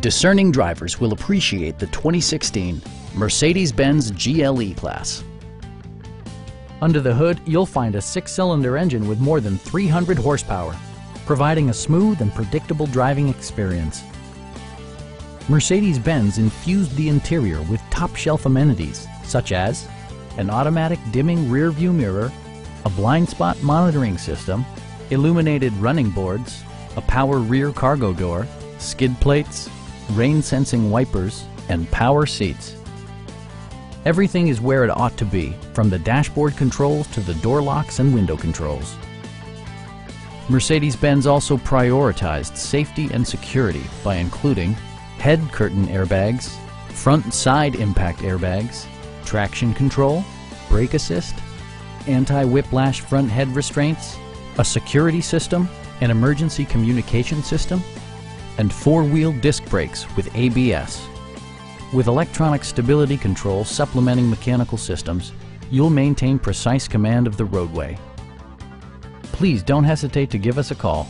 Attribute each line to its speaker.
Speaker 1: Discerning drivers will appreciate the 2016 Mercedes-Benz GLE Class.
Speaker 2: Under the hood, you'll find a six-cylinder engine with more than 300 horsepower, providing a smooth and predictable driving experience. Mercedes-Benz infused the interior with top-shelf amenities such as an automatic dimming rear-view mirror, a blind spot monitoring system, illuminated running boards, a power rear cargo door, skid plates, rain sensing wipers, and power seats. Everything is where it ought to be, from the dashboard controls to the door locks and window controls. Mercedes-Benz also prioritized safety and security by including head curtain airbags, front side impact airbags, traction control, brake assist, anti-whiplash front head restraints, a security system, an emergency communication system, and four-wheel disc brakes with ABS. With electronic stability control supplementing mechanical systems, you'll maintain precise command of the roadway. Please don't hesitate to give us a call